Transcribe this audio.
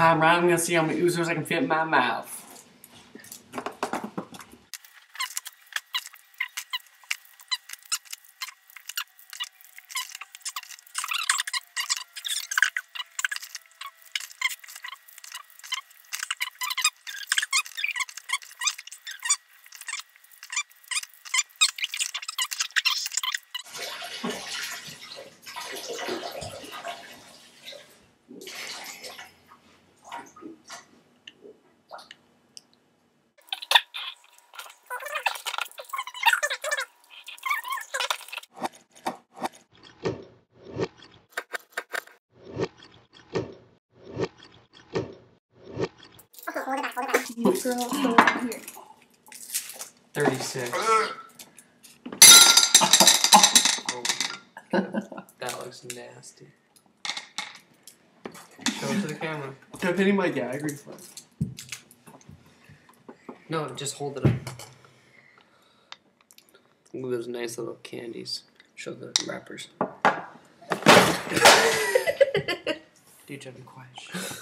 I'm. I'm gonna see how many Ouzos I can fit in my mouth. You girl, go over here. 36. Oh, that looks nasty. Show it to the camera. I'm hitting my gag reflex. No, just hold it up. Look at those nice little candies. Show the wrappers. DJ, be quiet. Shh.